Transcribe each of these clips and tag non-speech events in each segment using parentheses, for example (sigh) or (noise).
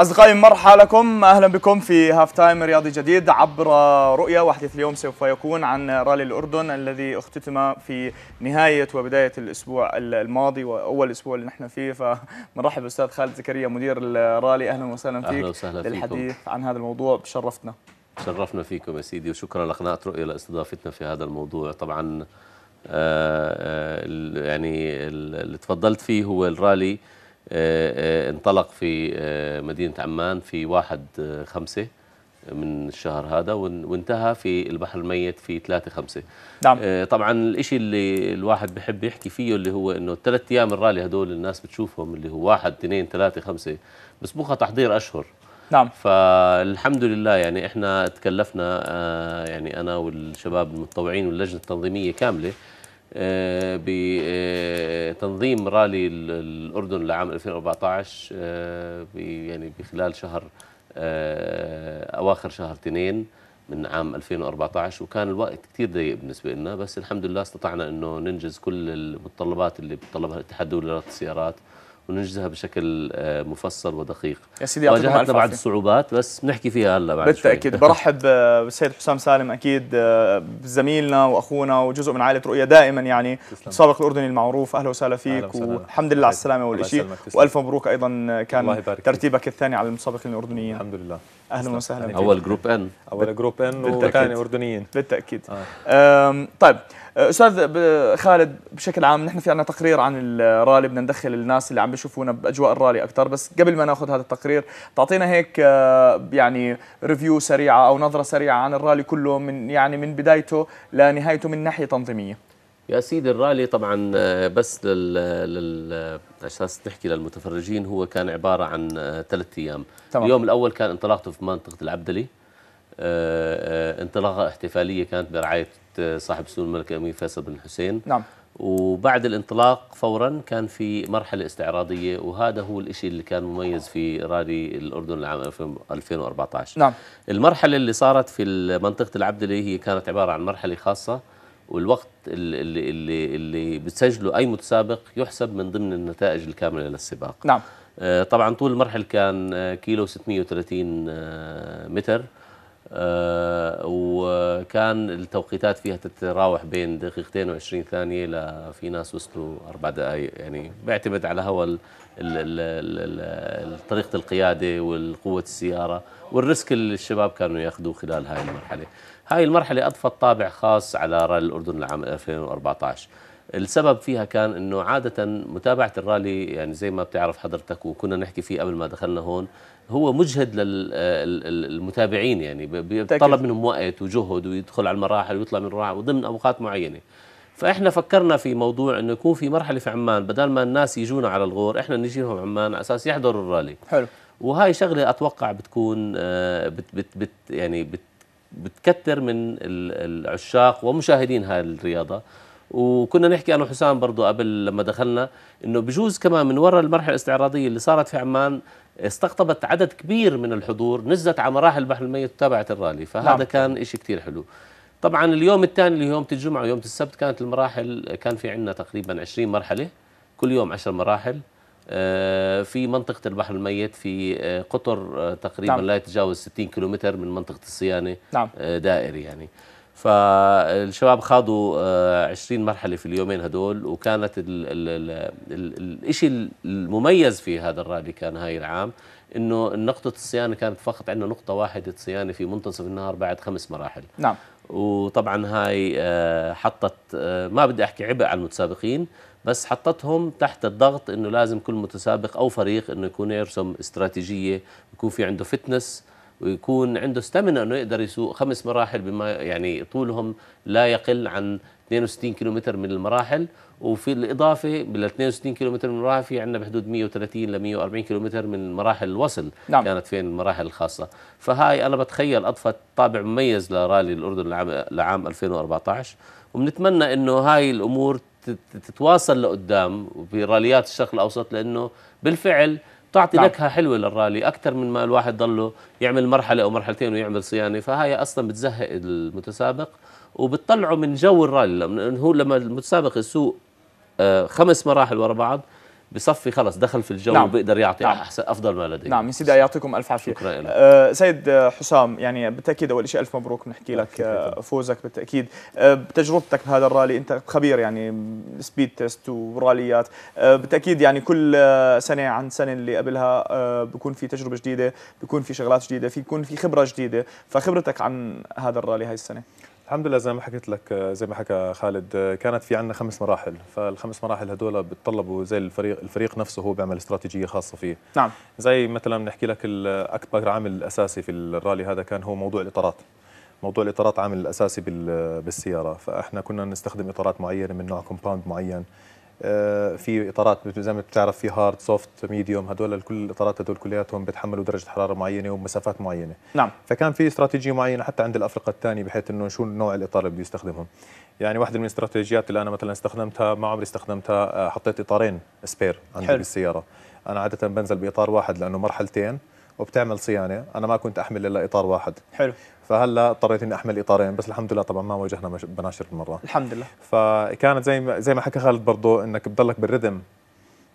أصدقائي مرحبا لكم أهلا بكم في هاف تايم رياضي جديد عبر رؤية وحديث اليوم سوف يكون عن رالي الأردن الذي اختتم في نهاية وبداية الأسبوع الماضي وأول أسبوع اللي نحن فيه. فمرحب بالأستاذ خالد زكريا مدير الرالي. أهلا وسهلا فيك أهلا وسهلا للحديث فيكم. عن هذا الموضوع. شرفتنا شرفنا فيكم يا سيدي وشكرا لقناة رؤية لاستضافتنا في هذا الموضوع. طبعا آه يعني اللي تفضلت فيه هو الرالي انطلق في مدينة عمان في واحد خمسة من الشهر هذا وانتهى في البحر الميت في ثلاثة خمسة. نعم. طبعا الإشي اللي الواحد بحب يحكي فيه اللي هو إنه الثلاث أيام الرالي هدول الناس بتشوفهم اللي هو واحد اثنين ثلاثة خمسة بسبقها تحضير أشهر. نعم. فالحمد لله يعني إحنا تكلفنا يعني أنا والشباب المتطوعين واللجنة التنظيمية كاملة بتنظيم رالي الأردن لعام 2014 يعني بخلال شهر أواخر شهر اثنين من عام 2014 وكان الوقت كثير ضيق بالنسبة لنا بس الحمد لله استطعنا أنه ننجز كل المتطلبات اللي بتطلبها الاتحاد الدولي لرياضة السيارات وننجزها بشكل مفصل ودقيق. يا سيدي واجهتنا بعض الصعوبات بس بنحكي فيها هلا بعد بالتأكيد. (laughs) برحب بالسيد حسام سالم أكيد زميلنا وأخونا وجزء من عائلة رؤيا دائما يعني المتسابق الأردني المعروف. أهلا وسهلا فيك والحمد لله على السلامة اول شيء وألف مبروك أيضا كان ترتيبك الثاني على المتسابقين الأردنيين. الحمد لله. أهلا وسهلا أول Group N أول Group N وثاني أردنيين. بالتأكيد. آه. طيب أستاذ خالد بشكل عام نحن في عندنا تقرير عن الرالي بدنا ندخل الناس اللي عم بيشوفونا بأجواء الرالي أكثر بس قبل ما ناخذ هذا التقرير تعطينا هيك يعني ريفيو سريعة أو نظرة سريعة عن الرالي كله من يعني من بدايته لنهايته من ناحية تنظيمية. يا سيدي الرالي طبعا بس لل, لل... أساس نحكي للمتفرجين هو كان عبارة عن ثلاث أيام. تمام. اليوم الأول كان انطلاقته في منطقة العبدلي. انطلاقة احتفالية كانت برعاية صاحب سمو الملك الأمير فيصل بن حسين. نعم. وبعد الانطلاق فورا كان في مرحلة استعراضية وهذا هو الشيء اللي كان مميز في رالي الأردن لعام 2014 نعم. المرحلة اللي صارت في منطقة العبدلي هي كانت عبارة عن مرحلة خاصة. والوقت اللي اللي اللي بتسجله أي متسابق يحسب من ضمن النتائج الكاملة للسباق نعم. طبعا طول المرحله كان كيلو 630 متر. آه وكان التوقيتات فيها تتراوح بين دقيقتين و20 ثانية لفي ناس وصلوا أربع دقائق يعني بيعتمد على هو طريقة القيادة والقوة السيارة والريسك اللي الشباب كانوا ياخذوه خلال هاي المرحلة. هاي المرحلة أضفت طابع خاص على رالي الأردن لعام 2014 السبب فيها كان إنه عادة متابعة الرالي يعني زي ما بتعرف حضرتك وكنا نحكي فيه قبل ما دخلنا هون هو مجهد للمتابعين يعني بيطلب منهم وقت وجهد ويدخل على المراحل ويطلع من المراحل وضمن أوقات معينة. فإحنا فكرنا في موضوع إنه يكون في مرحلة في عمان بدل ما الناس يجونا على الغور إحنا نجي لهم عمان على أساس يحضروا الرالي. حلو. وهاي شغلة أتوقع بتكون بت بت بت يعني بت بتكتر من العشاق ومشاهدين هاي الرياضة. وكنا نحكي أنا وحسام برضه قبل لما دخلنا إنه بجوز كمان من وراء المرحلة الاستعراضية اللي صارت في عمان استقطبت عدد كبير من الحضور نزلت على مراحل البحر الميت تبعت الرالي. فهذا نعم. كان شيء كثير حلو. طبعا اليوم الثاني اللي يوم الجمعة ويوم السبت كانت المراحل كان في عندنا تقريبا 20 مرحلة. كل يوم 10 مراحل. في منطقة البحر الميت في قطر تقريبا نعم. لا يتجاوز 60 كيلومتر من منطقة الصيانة نعم. دائري يعني فالشباب خاضوا 20 مرحلة في اليومين هدول وكانت الشيء المميز في هذا الرالي كان هاي العام إنه نقطة الصيانة كانت فقط عندنا نقطة واحدة صيانة في منتصف النهار بعد خمس مراحل نعم وطبعا هاي حطت ما بدي أحكي عبء على المتسابقين بس حطتهم تحت الضغط إنه لازم كل متسابق أو فريق إنه يكون يرسم استراتيجية يكون في عنده فتنس ويكون عنده استمنة إنه يقدر يسوق خمس مراحل بما يعني طولهم لا يقل عن 62 كيلومتر من المراحل وفي الإضافة بال 62 كيلومتر من المراحل في عندنا بحدود 130 ل 140 كيلومتر من مراحل الوصل نعم. كانت فين المراحل الخاصة فهاي أنا بتخيل أضفت طابع مميز لرالي الأردن لعام, لعام 2014 وبنتمنى إنه هاي الأمور تتواصل لقدام في راليات الشرق الأوسط لأنه بالفعل تعطي نعم. نكهة حلوة للرالي أكثر من ما الواحد ضله يعمل مرحلة أو مرحلتين ويعمل صيانة فهاي أصلا بتزهق المتسابق وبتطلعه من جو الرالي لأنه هو لما المتسابق يسوق خمس مراحل ورا بعض بصفي خلص دخل في الجو نعم. وبيقدر يعطي نعم. أحسن أفضل ما لديه. نعم سيدي يعطيكم ألف عافية. شكرا لك. أه سيد حسام يعني بالتأكيد أول شيء ألف مبروك بنحكي لك أه فوزك بالتأكيد. أه بتجربتك بهذا الرالي أنت خبير يعني speed test وراليات. أه بالتأكيد يعني كل سنة عن سنة اللي قبلها أه بكون في تجربة جديدة بكون في شغلات جديدة في يكون في خبرة جديدة. فخبرتك عن هذا الرالي هاي السنة. الحمد لله زي ما حكيت لك زي ما حكى خالد كانت في عندنا خمس مراحل. فالخمس مراحل هدول بتطلبوا زي الفريق الفريق نفسه هو بيعمل استراتيجية خاصة فيه. نعم. زي مثلا نحكي لك أكبر عامل أساسي في الرالي هذا كان هو موضوع الإطارات. موضوع الإطارات عامل أساسي بالسيارة. فإحنا كنا نستخدم إطارات معينة من نوع compound معين. في إطارات زي ما بتعرف في hard soft medium هدول كل الإطارات هدول كلياتهم بيتحملوا درجة حرارة معينة ومسافات معينة. نعم. فكان في استراتيجية معينة حتى عند الأفرقة الثانية بحيث إنه شو نوع الإطار اللي بده يستخدمهم يعني واحدة من الاستراتيجيات اللي أنا مثلا استخدمتها ما عمري استخدمتها آه، حطيت إطارين spare عندي حلو. بالسيارة. أنا عادة بنزل بإطار واحد لأنه مرحلتين وبتعمل صيانة. أنا ما كنت أحمل إلا إطار واحد. حلو. فهلأ اضطريت إني أحمل إطارين بس الحمد لله طبعا ما واجهنا بناشر المره الحمد لله. فكانت زي ما زي ما حكى خالد برضه إنك بتضلك بالريتم.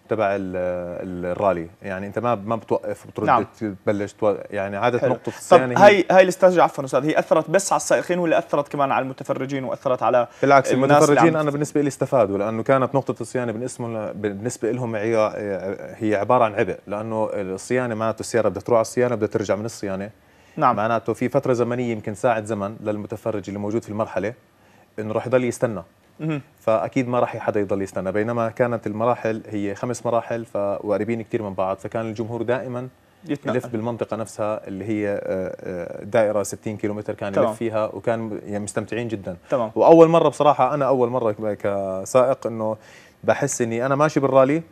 تبع الرالي يعني انت ما ما بتوقف بترد نعم. تبلش تو... يعني عادة حلو. نقطة طب هي هي الاستراتيجيه عفوا أستاذ هي أثرت بس على السائقين ولا أثرت كمان على المتفرجين وأثرت على بالعكس المتفرجين أنا بالنسبة لي استفادوا لأنه كانت نقطة الصيانة بالنسبة بالنسبة لهم هي عبارة عن عبء لأنه الصيانة معناته السيارة بدها تروح على الصيانة بدها ترجع من الصيانة نعم معناته في فترة زمنية يمكن ساعه زمن للمتفرج اللي موجود في المرحلة إنه راح يضل يستنى فأكيد ما راح حدا يضل يستنى. بينما كانت المراحل هي خمس مراحل وقريبين كثير من بعض. فكان الجمهور دائما يلف بالمنطقة نفسها اللي هي آه، آه، دائرة 60 كيلومتر كان يلف فيها وكان يعني مستمتعين جدا. تمام. وأول مرة بصراحة أنا أول مرة كسائق إنه بحس إني أنا ماشي بالرالي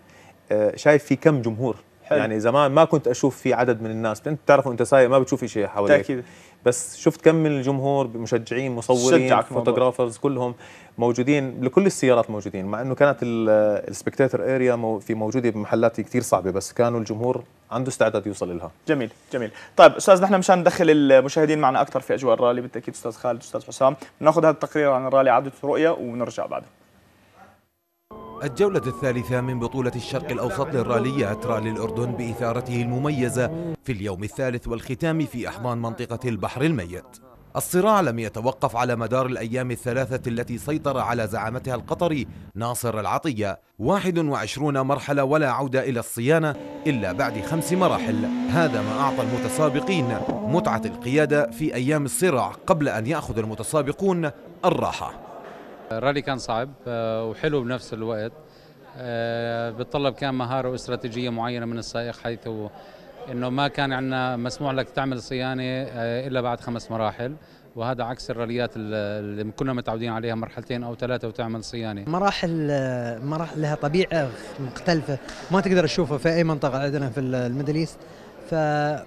آه، شايف في كم جمهور. حلو. يعني زمان ما كنت أشوف في عدد من الناس. أنت بتعرف انت سايق ما بتشوف شيء حواليك. تأكيد. بس شفت كم من الجمهور مشجعين مصورين photographers كلهم. موجودين لكل السيارات موجودين مع إنه كانت ال spectator area في موجودة بمحلات كثير صعبة بس كانوا الجمهور عنده استعداد يوصل لها جميل جميل. طيب أستاذ نحن مشان ندخل المشاهدين معنا أكثر في أجواء الرالي بالتأكيد أستاذ خالد أستاذ حسام. بناخذ هذا التقرير عن الرالي عادة رؤيا ونرجع بعده. الجولة الثالثة من بطولة الشرق الأوسط للراليات رالي الأردن بإثارته المميزة في اليوم الثالث والختام في أحضان منطقة البحر الميت. الصراع لم يتوقف على مدار الأيام الثلاثة التي سيطر على زعامتها القطري ناصر العطية. 21 مرحلة ولا عودة إلى الصيانة إلا بعد خمس مراحل. هذا ما أعطى المتسابقين متعة القيادة في أيام الصراع قبل أن يأخذ المتسابقون الراحة. الرالي كان صعب آه، وحلو بنفس الوقت. آه، بتطلب كان مهارة وإستراتيجية معينة من السائق حيث إنه ما كان عندنا مسموح لك تعمل صيانة آه، إلا بعد خمس مراحل. وهذا عكس الراليات اللي كنا متعودين عليها مرحلتين أو ثلاثة وتعمل صيانة. مراحل مراحل لها طبيعة مختلفة ما تقدر تشوفها في أي منطقة عندنا في ال Middle East. ف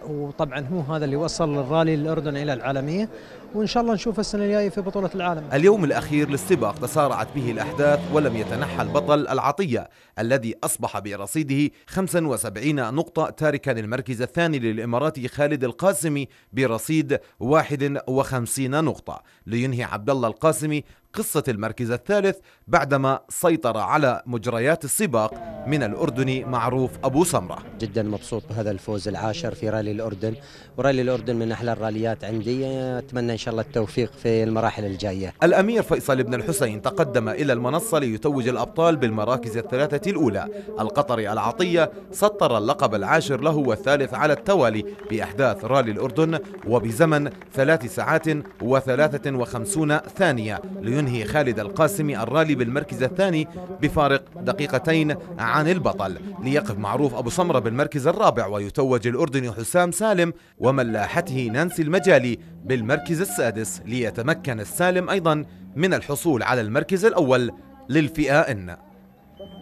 وطبعا هو هذا اللي وصل الرالي الأردن إلى العالمية. وإن شاء الله نشوف السنة الجاية في بطولة العالم. اليوم الأخير للسباق تسارعت به الأحداث ولم يتنحى البطل العطية الذي أصبح برصيده 75 نقطة تاركا المركز الثاني للاماراتي خالد القاسمي برصيد 51 نقطة لينهي عبد الله القاسمي قصة المركز الثالث بعدما سيطر على مجريات السباق من الأردني معروف أبو سمرة. جدا مبسوط بهذا الفوز العاشر في رالي الأردن ورالي الأردن من أحلى الراليات عندي. أتمنى إن شاء الله التوفيق في المراحل الجاية. الأمير فيصل بن الحسين تقدم إلى المنصة ليتوج الأبطال بالمراكز الثلاثة الأولى. القطري العطية سطر اللقب العاشر له والثالث على التوالي بأحداث رالي الأردن وبزمن ثلاث ساعات وثلاثة وخمسون ثانية لينهي خالد القاسمي الرالي بالمركز الثاني بفارق دقيقتين عن البطل. ليقف معروف أبو سمرة بالمركز الرابع ويتوج الأردني حسام سالم ومن لاحته نانسي المجالي بالمركز السادس. ليتمكن السالم أيضا من الحصول على المركز الأول للفئة إن.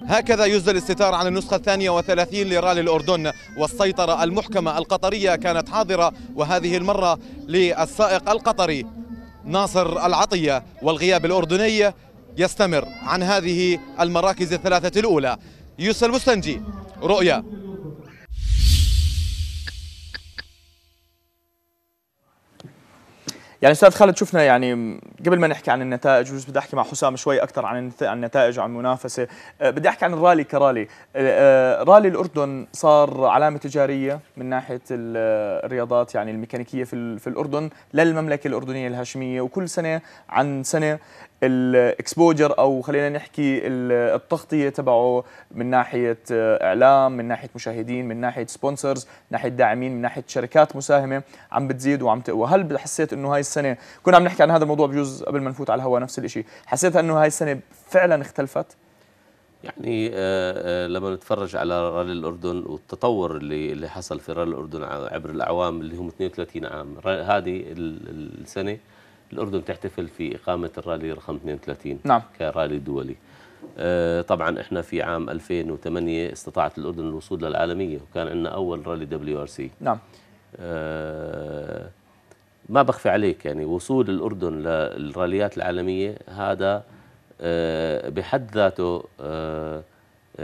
هكذا يزدل الستار عن النسخة الثانية وثلاثين لرالي الأردن والسيطرة المحكمة القطرية كانت حاضرة وهذه المرة للسائق القطري. ناصر العطية والغياب الأردني يستمر عن هذه المراكز الثلاثة الأولى. يوسف المستنجي رؤيا. يعني أستاذ خالد شفنا يعني قبل ما نحكي عن النتائج بجوز بدي أحكي مع حسام شوي أكثر عن النت- عن النتائج وعن المنافسة. آه، بدي أحكي عن الرالي كرالي. آه، آه، رالي الأردن صار علامة تجارية من ناحية ال- الرياضات يعني الميكانيكية في في الأردن للمملكه الأردنية الهاشمية وكل سنة عن سنة الاكسبوجر أو خلينا نحكي ال- التغطية تبعه من ناحية آه، إعلام من ناحية مشاهدين من ناحية سبونسرز من ناحية داعمين من ناحية شركات مساهمة عم بتزيد وعم تقوى. هل حسيت إنه هاي السنة كنا عم نحكي عن هذا الموضوع بجوز قبل ما نفوت على الهواء نفس الشيء حسيت إنه هاي السنة فعلا اختلفت؟ يعني آه، آه، لما نتفرج على رالي الأردن والتطور اللي اللي حصل في رالي الأردن عبر الأعوام اللي هم 32 عام هذه ال- ال- السنة الأردن تحتفل في إقامة الرالي رقم 32 نعم. كرالي دولي. آه، طبعا إحنا في عام 2008 استطاعت الأردن الوصول للعالمية وكان عندنا أول رالي WRC. نعم. آه، ما بخفي عليك يعني وصول الأردن للراليات العالمية هذا آه، بحد ذاته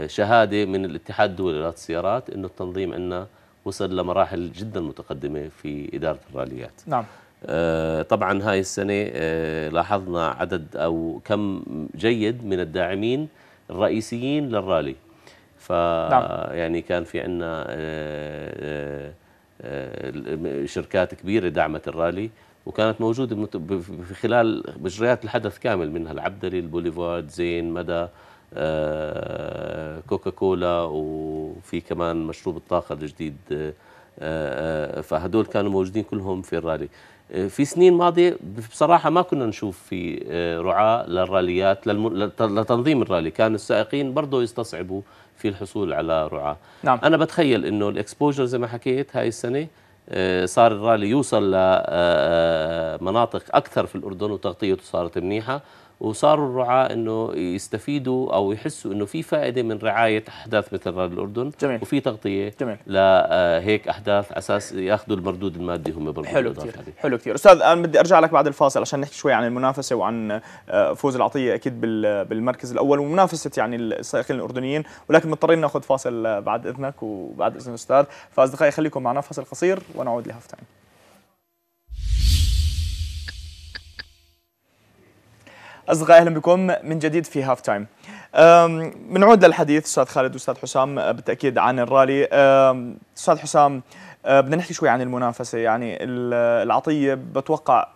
شهادة من الاتحاد الدولي لرياضة السيارات أنه التنظيم عندنا وصل لمراحل جدا متقدمة في إدارة الراليات. نعم. طبعا هاي السنة آه، لاحظنا عدد أو كم جيد من الداعمين الرئيسيين للرالي ف نعم. يعني كان في عندنا شركات كبيرة دعمت الرالي وكانت موجودة في خلال مجريات الحدث كامل منها العبدلي البوليفارد زين مدى آه، كوكاكولا وفي كمان مشروب الطاقة الجديد آه، آه، فهدول كانوا موجودين كلهم في الرالي آه، في سنين ماضية بصراحة ما كنا نشوف في آه، رعاة للراليات لتنظيم الرالي. كان السائقين برضه يستصعبوا في الحصول على رعاة. نعم. أنا بتخيل إنه الإكسبوجر زي ما حكيت هاي السنة آه، صار الرالي يوصل لمناطق أكثر في الأردن وتغطيته صارت منيحة. وصاروا الرعاة إنه يستفيدوا أو يحسوا إنه في فائدة من رعاية أحداث مثل رالي الأردن جميل. وفي تغطية جميل. لهيك أحداث أساس يأخذوا المردود المادي هم برضه حلو كثير. حلو كثير أستاذ أنا بدي أرجع لك بعد الفاصل عشان نحكي شوي عن المنافسة وعن آه، فوز العطية أكيد بال- بالمركز الأول ومنافسة يعني السائقين الأردنيين ولكن مضطرين ناخذ فاصل آه، بعد إذنك وبعد إذن الاستاذ فأصدقائي خليكم معنا فاصل قصير ونعود لهاف تايم أصدقائي أهلا بكم من جديد في هاف تايم بنعود للحديث أستاذ خالد وأستاذ حسام أه، بالتأكيد عن الرالي. أم، أستاذ حسام أه، بدنا نحكي شوي عن المنافسة. يعني ال- العطية بتوقع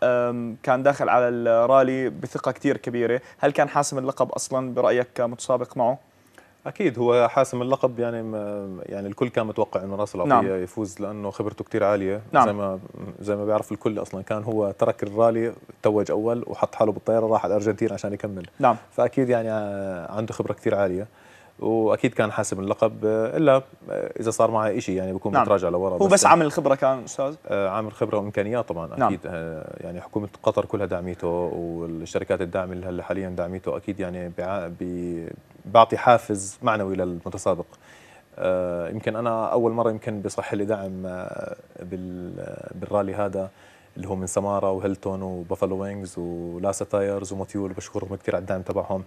كان داخل على الرالي بثقة كتير كبيرة. هل كان حاسم اللقب أصلا برأيك كمتسابق معه؟ أكيد هو حاسم اللقب يعني ما يعني الكل كان متوقع إنه راس العطيه نعم. يفوز لأنه خبرته كثير عالية نعم. زي ما زي ما بيعرف الكل أصلا كان هو ترك الرالي توج أول وحط حاله بالطيارة راح على الأرجنتين عشان يكمل نعم فأكيد يعني عنده خبرة كثير عالية وأكيد كان حاسم اللقب إلا إذا صار معه شيء يعني بكون نعم. متراجع لورا هو بس عامل الخبرة كان أستاذ آه، عامل خبرة وإمكانيات طبعا نعم. أكيد آه، يعني حكومة قطر كلها دعمته والشركات الدعم اللي هلأ حاليا دعمته أكيد يعني بي- بيعطي حافز معنوي للمتسابق. آه، يمكن أنا أول مرة يمكن بصح لي دعم آه، بال- بالرالي هذا اللي هو من سمارا وهيلتون وبافالو وينجز ولاسا تايرز وموتيول. بشكرهم كثير على الدعم تبعهم.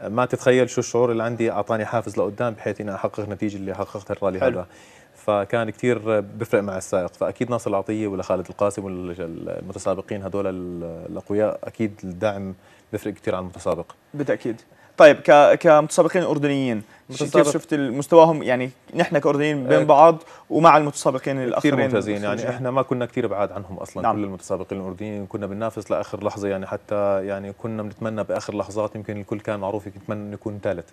آه، ما تتخيل شو الشعور اللي عندي أعطاني حافز لقدام بحيث إني أحقق النتيجه اللي حققتها الرالي حلو. هذا. فكان كثير بفرق مع السائق. فأكيد ناصر العطية ولا خالد القاسم والمتسابقين هذول ال- الأقوياء أكيد الدعم بفرق كثير عن المتسابق. بالتأكيد. طيب ك... كمتسابقين متسابق- كيف شفت مستواهم يعني نحن كأردنيين بين آه، بعض ومع المتسابقين كثير الآخرين ممتازين يعني. إحنا ما كنا كثير بعاد عنهم أصلا نعم. كل المتسابقين الأردنيين كنا بننافس لآخر لحظة يعني حتى يعني كنا بنتمنى بآخر لحظات يمكن الكل كان معروف يتمنى إنه يكون ثالث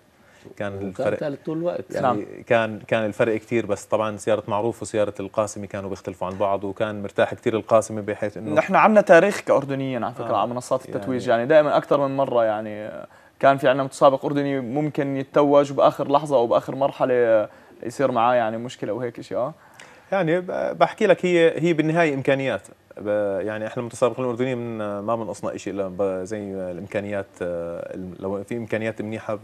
كان الفرق ثالث طول الوقت يعني نعم. كان كان الفرق كثير بس طبعا سيارة معروف وسيارة القاسمي كانوا بيختلفوا عن بعض وكان مرتاح كثير القاسمي بحيث إنه نحن عندنا تاريخ كأردنيين على فكرة آه، على منصات التتويج يعني- يعني دائما أكثر من مرة يعني كان في عندنا متسابق أردني ممكن يتوج وبآخر لحظة أو بآخر مرحلة يصير معاه يعني مشكلة وهيك شيء آه. يعني بحكي لك هي هي بالنهاية إمكانيات. يعني إحنا المتسابقين الأردنيين من ما بنقصنا شيء إلا زي الإمكانيات آه، لو في إمكانيات منيحة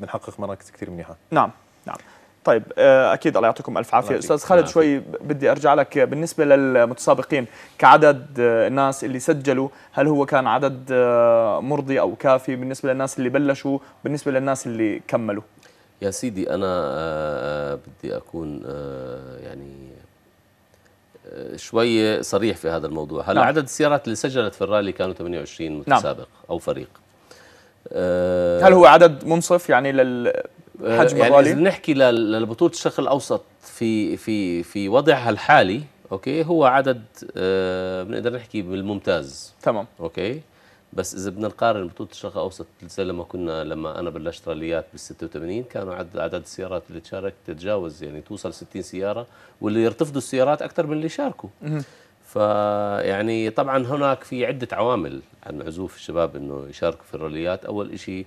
بنحقق مراكز كثير منيحة. نعم نعم. طيب آه، أكيد الله يعطيكم ألف عافية. أستاذ. خالد شوي بدي أرجع لك. بالنسبة للمتسابقين كعدد آه، الناس اللي سجلوا هل هو كان عدد آه، مرضي أو كافي؟ بالنسبة للناس اللي بلشوا بالنسبة للناس اللي كملوا. يا سيدي أنا بدي أكون يعني شوية صريح في هذا الموضوع. هلا نعم. عدد السيارات اللي سجلت في الرالي كانوا 28 متسابق أو فريق؟ هل هو عدد منصف؟ يعني لل حجم يعني الرالي؟ اذا بنحكي لل- لبطولة الشرق الأوسط في في في وضعها الحالي أوكي هو عدد آه، بنقدر نحكي بالممتاز. تمام. أوكي بس إذا بدنا نقارن بطولة الشرق الأوسط زي لما كنا لما أنا بلشت راليات بال 86 كانوا عدد عدد السيارات اللي تشارك تتجاوز يعني توصل 60 سيارة واللي يرفضوا السيارات أكثر من اللي شاركوا فيعني طبعا هناك في عدة عوامل عن عزوف الشباب إنه يشاركوا في الراليات أول شيء آه،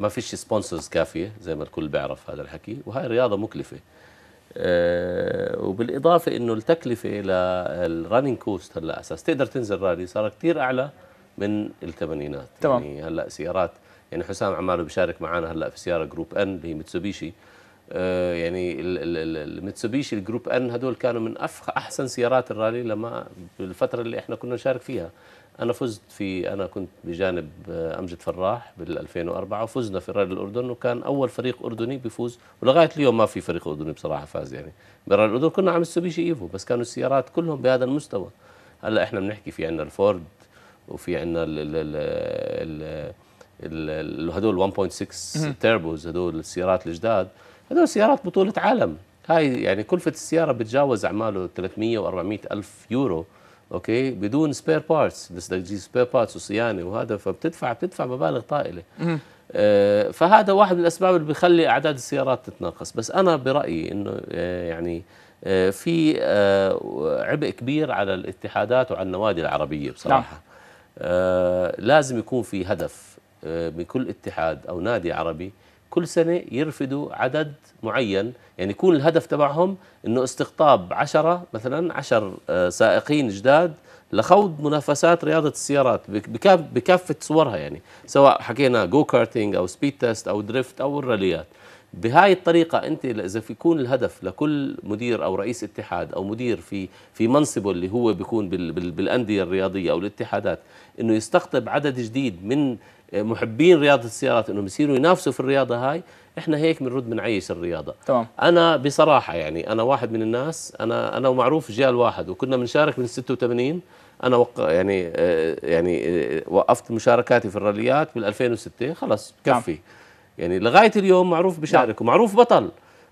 ما فيش sponsors كافية زي ما الكل بيعرف هذا الحكي وهاي رياضة مكلفة. آه، وبالإضافة إنه التكلفة لل running cost هلأ أساس تقدر تنزل رالي صار كثير أعلى من الثمانينات. تمام. يعني هلأ سيارات يعني حسام عماله بيشارك معنا هلأ في سيارة Group N اللي هي ميتسوبيشي آه، يعني ال- ال- ال- الميتسوبيشي ال Group N هدول كانوا من أحسن سيارات الرالي لما بالفترة اللي إحنا كنا نشارك فيها. أنا فزت في أنا كنت بجانب آه، أمجد فرح بال 2004 وفزنا في رالي الأردن وكان أول فريق أردني بيفوز ولغاية اليوم ما في فريق أردني بصراحة فاز يعني. برالي الأردن كنا عم ميتسوبيشي إيفو بس كانوا السيارات كلهم بهذا المستوى. هلأ إحنا بنحكي في عندنا الفورد وفي عندنا ال ال ال ال ال هدول 1.6 turbos هدول السيارات الجداد. هدول سيارات بطولة عالم. هاي يعني كلفة السيارة بتجاوز أعماله 300 و 400 ألف يورو. أوكي؟ بدون spare parts بس بدك تجيب spare parts وصيانة وهذا فبتدفع بتدفع مبالغ طائلة. آه فهذا واحد من الأسباب اللي بيخلي أعداد السيارات تتناقص. بس أنا برأيي إنه آه يعني آه في آه عبء كبير على الاتحادات وعلى النوادي العربية بصراحة. آه لازم يكون في هدف آه بكل اتحاد أو نادي عربي كل سنة يرفدوا عدد معين. يعني يكون الهدف تبعهم إنه استقطاب عشرة مثلا عشر آه سائقين جداد لخوض منافسات رياضة السيارات بك- بكاف بكافة صورها يعني سواء حكينا go-karting أو speed test أو drift أو الراليات بهاي الطريقة أنت إذا يكون الهدف لكل مدير أو رئيس اتحاد أو مدير في في منصبه اللي هو بيكون بال بال بالأندية الرياضية أو الاتحادات إنه يستقطب عدد جديد من محبين رياضة السيارات إنهم يصيروا ينافسوا في الرياضة هاي إحنا هيك بنرد بنعيش الرياضة. تمام. أنا بصراحة يعني أنا واحد من الناس أنا أنا ومعروف جيل واحد وكنا بنشارك من 86 أنا وق... يعني آه، يعني آه، وقفت مشاركاتي في الراليات بال 2006 خلص نعم. كفي. يعني لغاية اليوم معروف بشارك ومعروف بطل.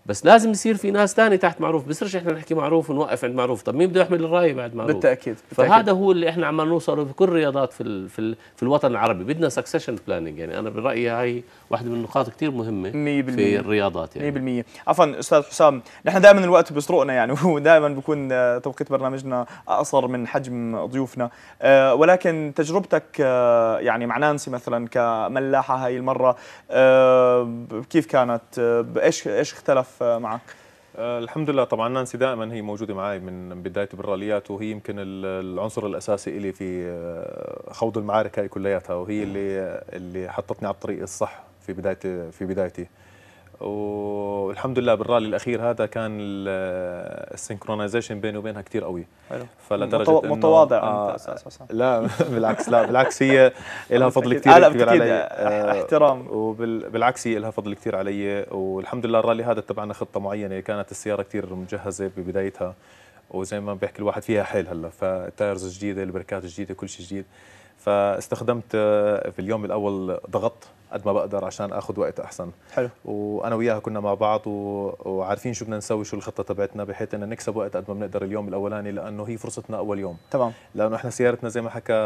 بس لازم يصير في ناس تاني تحت معروف. بصيرش إحنا نحكي معروف ونوقف عند معروف طب مين بده يحمل الرايه بعد معروف؟ بالتأكيد بالتأكيد. فهذا هو اللي إحنا عم نوصله في كل الرياضات في ال في, ال في الوطن العربي. بدنا succession planning يعني أنا برأيي هاي واحدة من النقاط كثير مهمة 100% في الرياضات يعني. 100% عفوا أستاذ حسام نحن دائما الوقت بيسرقنا يعني (laughs) ودائما بيكون آه، توقيت برنامجنا أقصر من حجم ضيوفنا. آه، ولكن تجربتك آه، يعني مع نانسي مثلا كملاحة هاي المرة كيف كانت؟ إيش إيش اختلف معك؟ الحمد لله. طبعا نانسي دائما هي موجودة معي من بدايتي بالراليات وهي يمكن ال- العنصر الأساسي لي في خوض المعارك هاي كلياتها وهي اللي اللي حطتني على الطريق الصح. في بدايتي في بدايتي. والحمد لله بالرالي الأخير هذا كان السنكرونايزيشن بيني وبينها كثير قوي. حلو. فلدرجه إنه- متواضع آه، أنت أساسا لا (laughs) بالعكس لا بالعكس هي (laughs) لها فضل. كثير آه، كبير. علي. آه، آه، احترام. وبالعكس هي لها فضل كثير علي. والحمد لله الرالي هذا تبعنا خطة معينة. كانت السيارة كثير مجهزة ببدايتها. وزي ما بيحكي الواحد فيها حيل هلأ. فال tires جديدة البريكات جديدة كل شيء جديد. فاستخدمت في اليوم الأول ضغط. قد ما بقدر عشان اخذ وقت أحسن. حلو. وأنا وياها كنا مع بعض و... وعارفين شو بدنا نسوي شو الخطة تبعتنا بحيث ان نكسب وقت قد ما بنقدر اليوم الأولاني لأنه هي فرصتنا أول يوم. تمام. لأنه إحنا سيارتنا زي ما حكى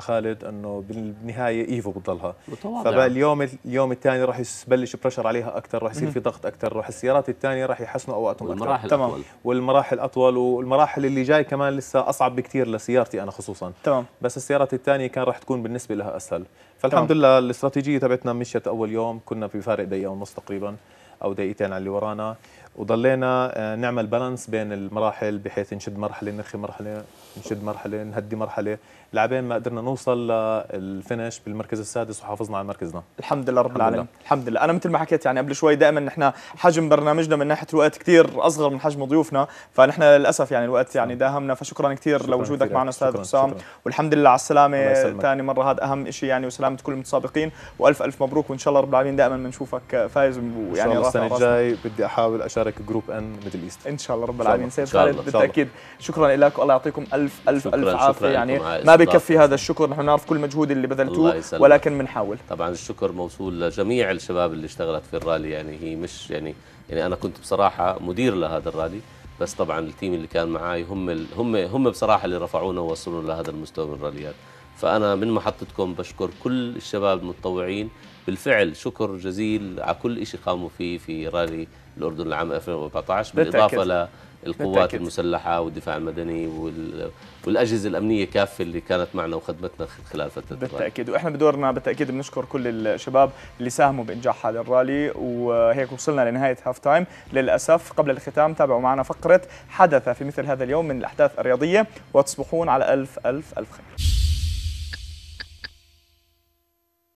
خالد إنه بالنهاية إيفو بتضلها. فبقى اليوم اليوم الثاني راح يبلش pressure عليها أكثر راح يصير في ضغط أكثر راح السيارات الثانية راح يحسنوا أوقاتهم أكثر والمراحل تمام. أطول. والمراحل أطول والمراحل اللي جاي كمان لسه أصعب بكثير لسيارتي أنا خصوصا. تمام. بس السيارات الثانية كان راح تكون بالنسبة لها أسهل. فالحمد لله الاستراتيجية تبعتنا مشيت أول يوم كنا بفارق دقيقة ونص تقريبا أو دقيقتين على اللي ورانا. وضلينا آه، نعمل بالانس بين المراحل بحيث نشد مرحلة نرخي مرحلة نشد مرحلة نهدي مرحلة لعبين ما قدرنا نوصل للفينش بالمركز السادس وحافظنا على مركزنا الحمد لله رب. العالمين الحمد لله أنا مثل ما حكيت يعني قبل شوي دائما نحن حجم برنامجنا من ناحية الوقت كثير أصغر من حجم ضيوفنا فنحن للأسف يعني الوقت يعني داهمنا فشكرا كثير لوجودك. معنا أستاذ حسام. والحمد لله على السلامة. ثاني مرة هذا أهم شيء يعني وسلامة كل المتسابقين وألف ألف مبروك وإن شاء الله رب العالمين دائما بنشوفك فايز يعني ويعني السنة. الجاي بدي أحاول اشارك Group N Middle East إن شاء الله رب العالمين الله. سيد خالد الله. الله. بالتأكيد شكرا لك والله يعطيكم ألف ألف شكراً، ألف عافية يعني ما بكفي. هذا الشكر نحن نعرف كل المجهود اللي الله بذلتوه. ولكن بنحاول طبعا الشكر موصول لجميع الشباب اللي اشتغلت في الرالي يعني هي مش يعني يعني أنا كنت بصراحة مدير لهذا الرالي بس طبعا ال team اللي كان معي هم ال- هم هم بصراحة اللي رفعونا ووصلونا لهذا المستوى من الراليات فأنا من محطتكم بشكر كل الشباب المتطوعين بالفعل شكر جزيل على كل شيء قاموا فيه في رالي الأردن العام 2014 بالإضافة بالتأكيد. للقوات بالتأكيد. المسلحة والدفاع المدني وال- والأجهزة الأمنية كافة اللي كانت معنا وخدمتنا خلال فترة الرالي. بالتأكيد وإحنا بدورنا بالتأكيد بنشكر كل الشباب اللي ساهموا بإنجاح هذا الرالي وهيك وصلنا لنهاية Half Time للأسف قبل الختام تابعوا معنا فقرة حدث في مثل هذا اليوم من الأحداث الرياضية وتصبحون على ألف ألف ألف خير